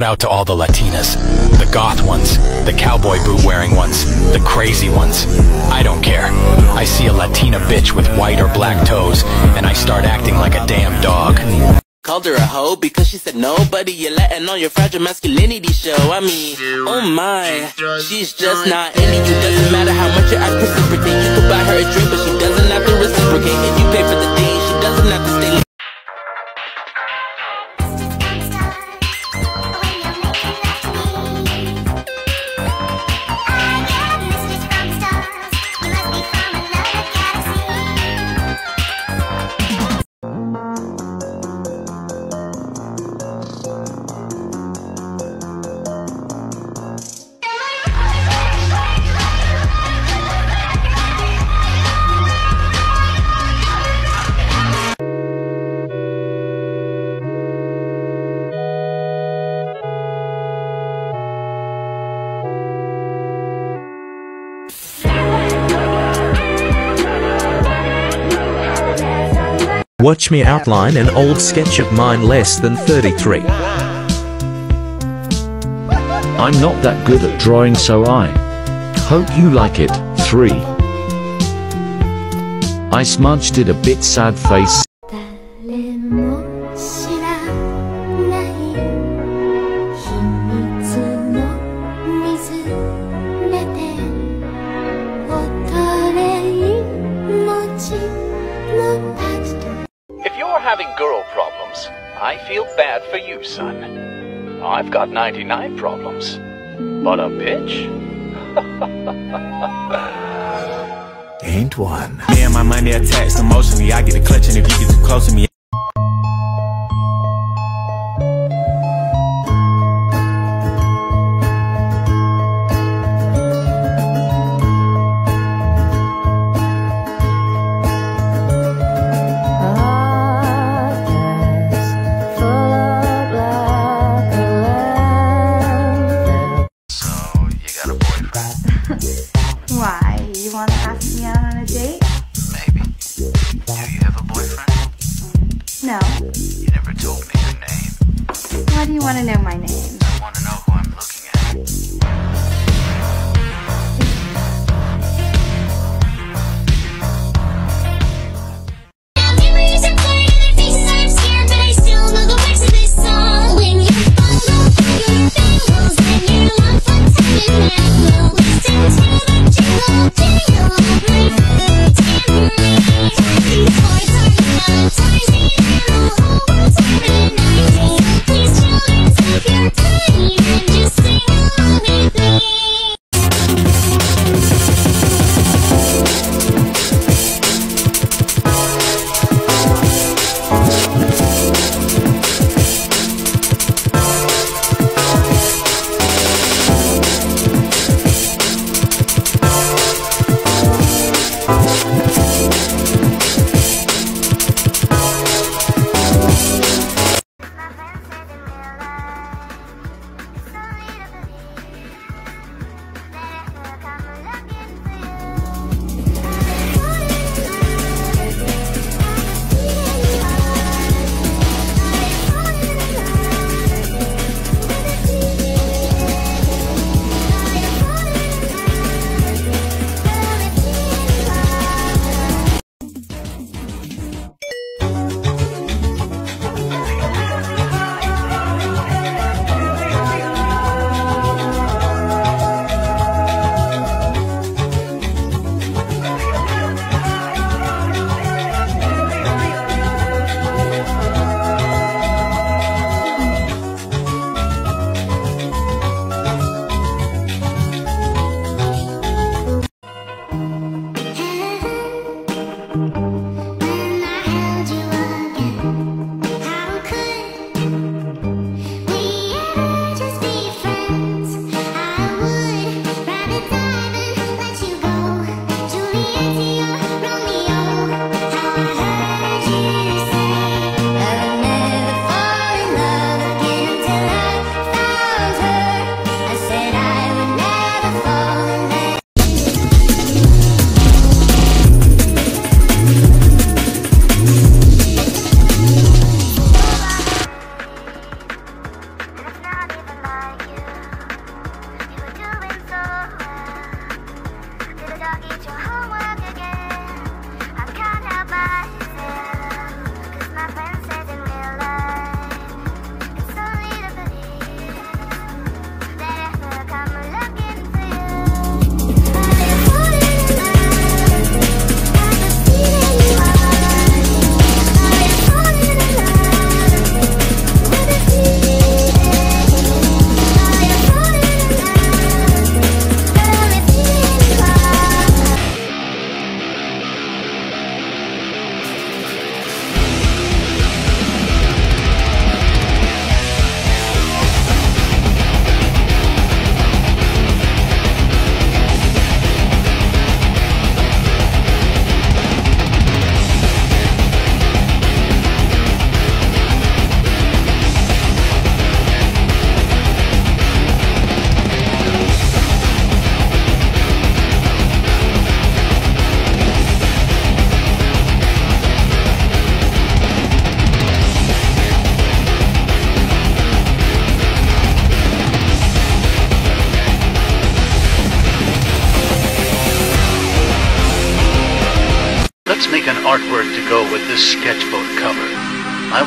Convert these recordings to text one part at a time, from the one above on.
Shout out to all the Latinas. The goth ones, the cowboy boot wearing ones, the crazy ones. I don't care. I see a Latina bitch with white or black toes, and I start acting like a damn dog. Called her a hoe because she said nobody you're letting on your fragile masculinity show. I mean, oh my, she's just not into you. Doesn't matter how much your eyes precipitate. You could buy her a drink, but she doesn't have to reciprocate. If you pay for the date, she doesn't have to stay. Watch me outline an old sketch of mine less than 33. I'm not that good at drawing so I hope you like it. 3. I smudged it a bit sad face. 99 problems. But a bitch? Ain't one. Me and my money attached emotionally. I get a clutch, and if you get too close to me,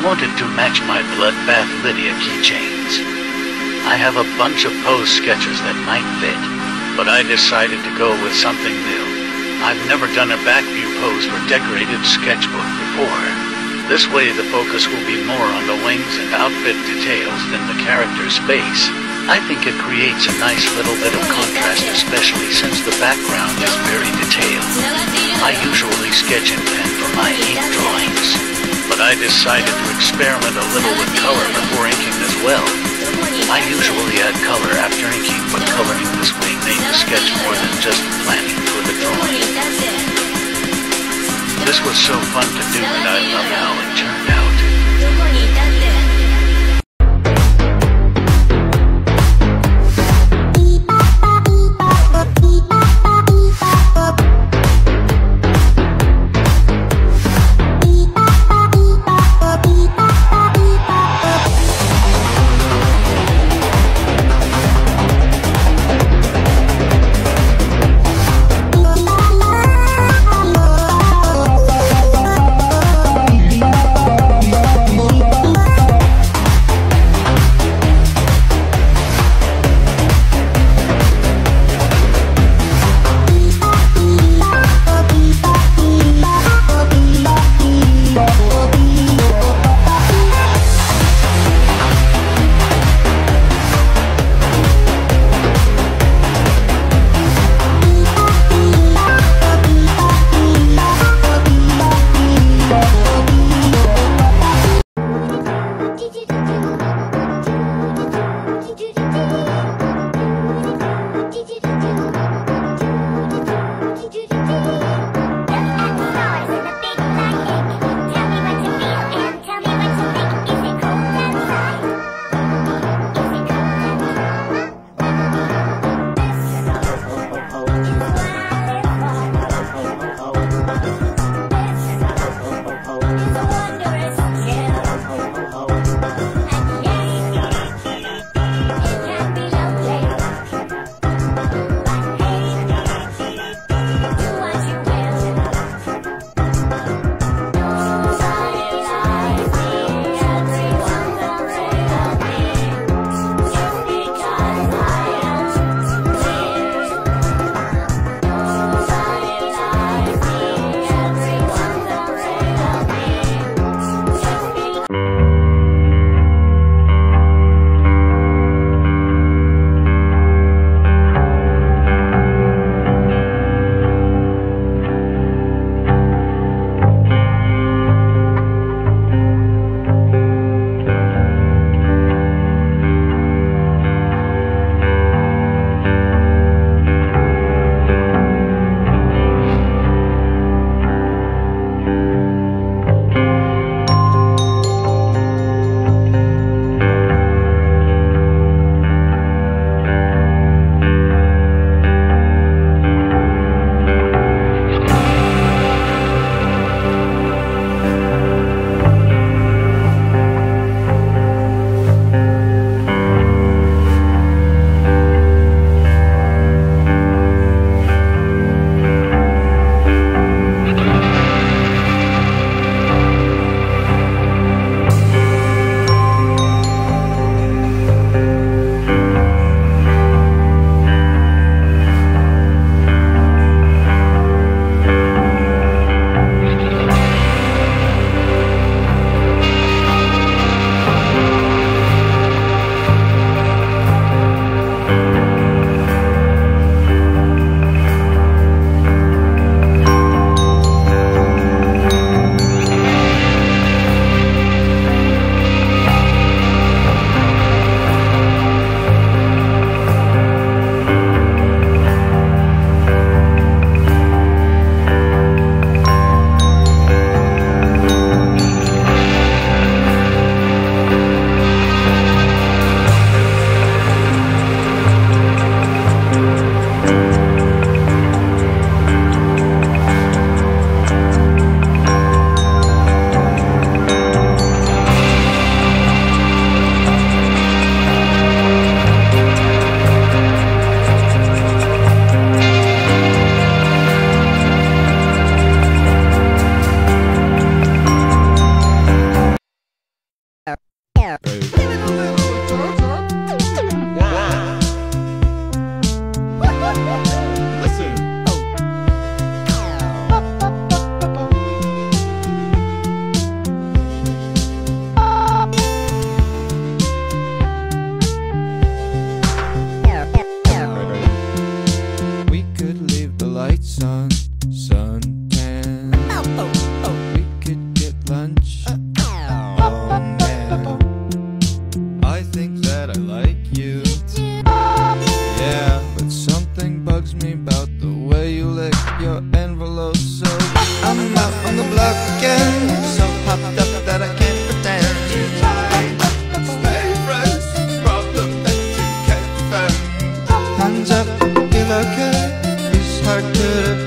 wanted to match my Bloodbath Lydia keychains. I have a bunch of pose sketches that might fit, but I decided to go with something new. I've never done a back view pose for decorated sketchbook before. This way the focus will be more on the wings and outfit details than the character's face. I think it creates a nice little bit of contrast especially since the background is very detailed. I usually sketch in pen for my ink drawings, but I decided to experiment a little with color before inking as well. I usually add color after inking, but coloring this way made the sketch more than just planning for the drawing. This was so fun to do and I love how it turned out.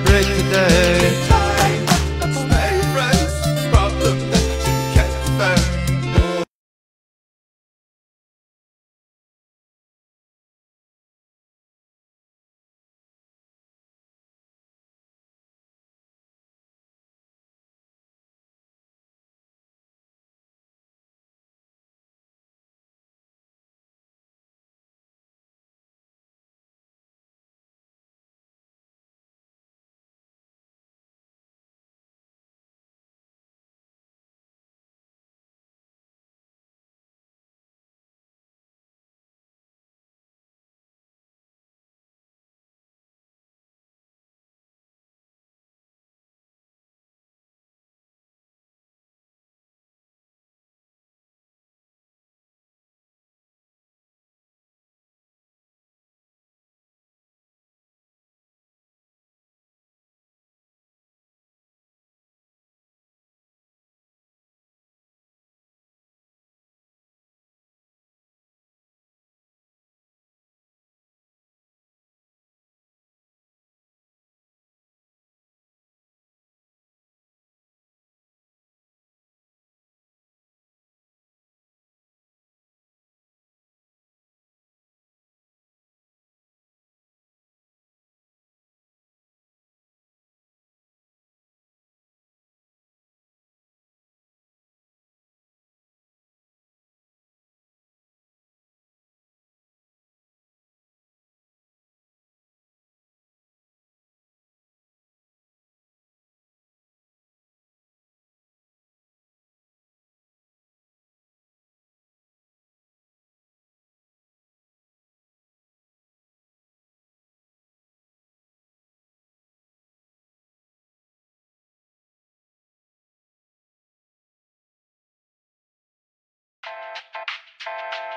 break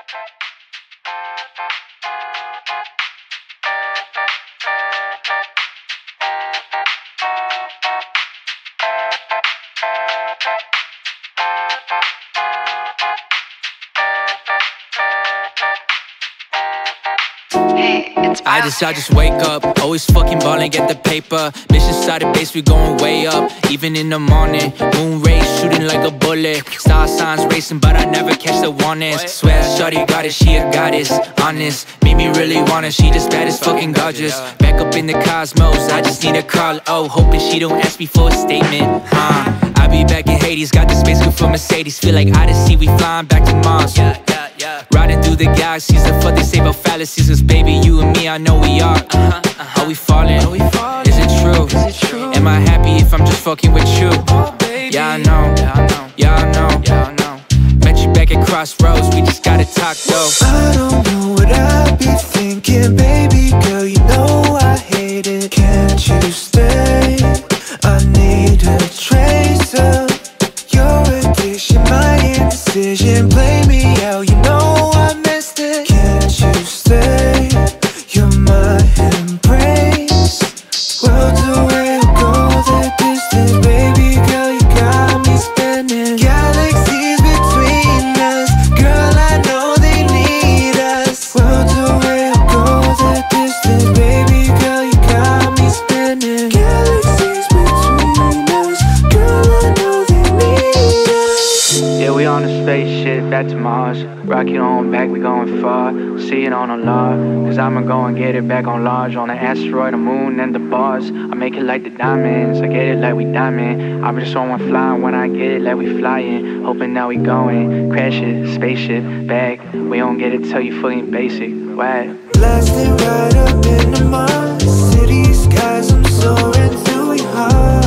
Thank you. I just, I just wake up, always fucking ballin', get the paper. Mission started base, we going way up. Even in the morning, moon rays shooting like a bullet. Star signs racing, but I never catch the warnings. Swear, shorty got it, she a goddess. Honest, made me really want her, she just bad as fucking gorgeous. Back up in the cosmos, I just need a call. Oh, hoping she don't ask me for a statement. Uh, I be back in Hades, got the space good for Mercedes. Feel like Odyssey, we flying back to Mars. Riding through the galaxies, the fuck they say about fallacies. Cause baby, you and me, I know we are. Uh-huh, uh-huh. Are we falling? Is it true? Am I happy if I'm just fucking with you? Oh, yeah, I know. Yeah, I know. yeah I know. Met you back at Crossroads, we just gotta talk though. I don't know what I'd be thinking, baby girl. You know I hate it. Can't you stay? I need a tracer. Your addiction, my indecision. Play me back to Mars. Rocket on back, we going far. See it on a law. Cause I'ma go and get it back on large. On the asteroid, the moon, and the bars. I make it like the diamonds. I get it like we diamond. I'm just on one flying when I get it like we flying. Hoping now we going. Crash it, spaceship, back. We don't get it till you fully basic. Why? Blasting right up in the Mars City skies, I'm soaring through your